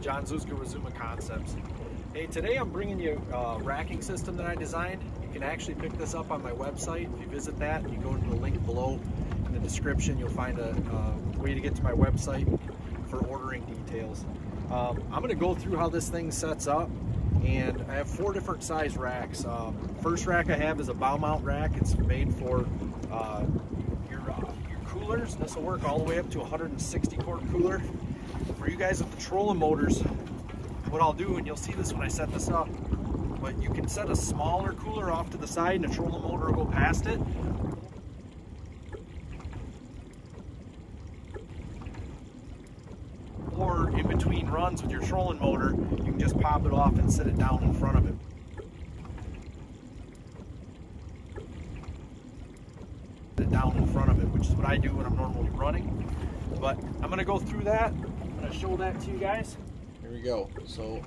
John Zuzga with Zuma Concepts. Hey, today I'm bringing you a racking system that I designed. You can actually pick this up on my website. If you visit that, you go to the link below in the description, you'll find a, way to get to my website for ordering details. Um, I'm going to go through how this thing sets up and I have four different size racks. Um, first rack I have is a bow mount rack. It's made for uh, your, uh, your coolers. This will work all the way up to 160 quart cooler. For you guys with the trolling motors, what I'll do, and you'll see this when I set this up, but you can set a smaller cooler off to the side and a trolling motor will go past it. Or in between runs with your trolling motor, you can just pop it off and set it down in front of it. Sit it down in front of it, which is what I do when I'm normally running. But I'm gonna go through that. Gonna show that to you guys. Here we go. So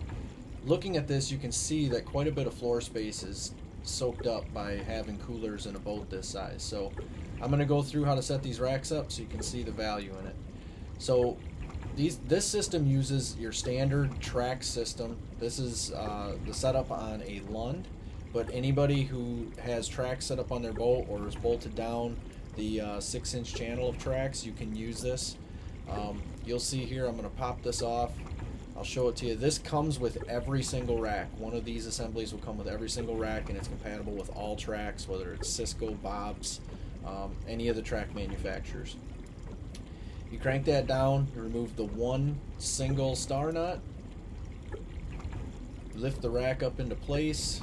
looking at this, you can see that quite a bit of floor space is soaked up by having coolers in a boat this size. So I'm going to go through how to set these racks up so you can see the value in it. So these this system uses your standard track system. This is uh, the setup on a Lund, but anybody who has tracks set up on their boat or is bolted down the uh, six inch channel of tracks, you can use this. Um, you'll see here, I'm going to pop this off. I'll show it to you. This comes with every single rack. One of these assemblies will come with every single rack and it's compatible with all tracks, whether it's Cisco, Bob's, um, any of the track manufacturers. You crank that down, you remove the one single star nut, lift the rack up into place.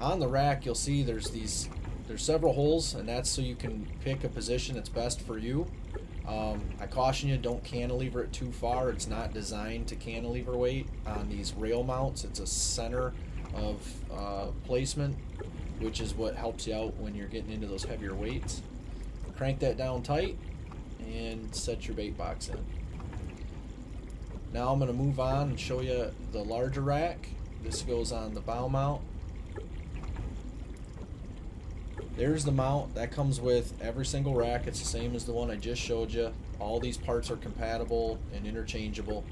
On the rack, you'll see there's these, there's several holes, and that's so you can pick a position that's best for you. Um, I caution you, don't cantilever it too far. It's not designed to cantilever weight on these rail mounts. It's a center of uh, placement, which is what helps you out when you're getting into those heavier weights. Crank that down tight and set your bait box in. Now I'm going to move on and show you the larger rack. This goes on the bow mount. There's the mount that comes with every single rack. It's the same as the one I just showed you. All these parts are compatible and interchangeable.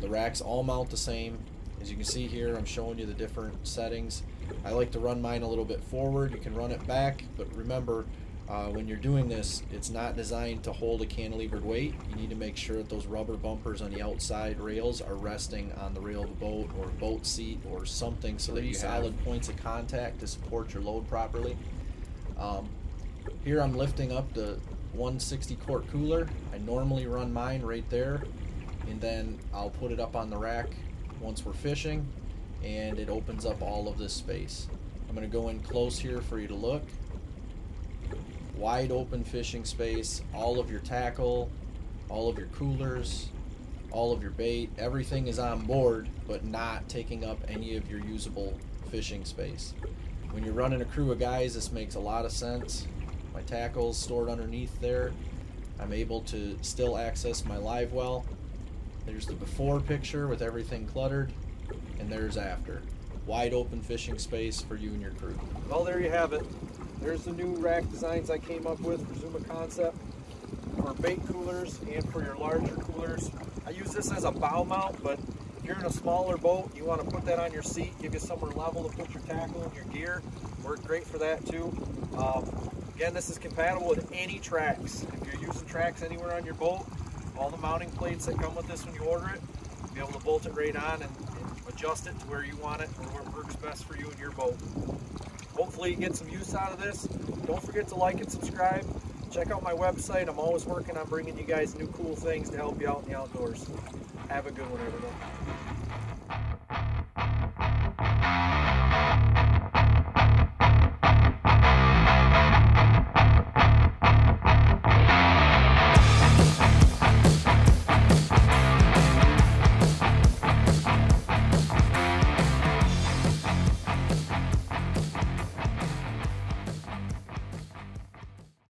The racks all mount the same. As you can see here, I'm showing you the different settings. I like to run mine a little bit forward. You can run it back, but remember, uh, when you're doing this, it's not designed to hold a cantilevered weight. You need to make sure that those rubber bumpers on the outside rails are resting on the rail of a boat or a boat seat or something so that you have solid points of contact to support your load properly. Um, here I'm lifting up the 160 quart cooler. I normally run mine right there and then I'll put it up on the rack once we're fishing and it opens up all of this space. I'm going to go in close here for you to look. Wide open fishing space, all of your tackle, all of your coolers, all of your bait, everything is on board but not taking up any of your usable fishing space. When you're running a crew of guys, this makes a lot of sense. My tackle's stored underneath there. I'm able to still access my live well. There's the before picture with everything cluttered, and there's after. Wide open fishing space for you and your crew. Well, there you have it. There's the new rack designs I came up with for Zuma Concept for bait coolers and for your larger coolers. I use this as a bow mount, but if you're in a smaller boat, you want to put that on your seat, give you somewhere level to put your tackle and your gear. Work great for that too. Um, again, this is compatible with any tracks. If you're using tracks anywhere on your boat, all the mounting plates that come with this when you order it, be able to bolt it right on and, and adjust it to where you want it or it works best for you and your boat. Hopefully you get some use out of this. Don't forget to like and subscribe. Check out my website. I'm always working on bringing you guys new cool things to help you out in the outdoors. Have a good one, everyone.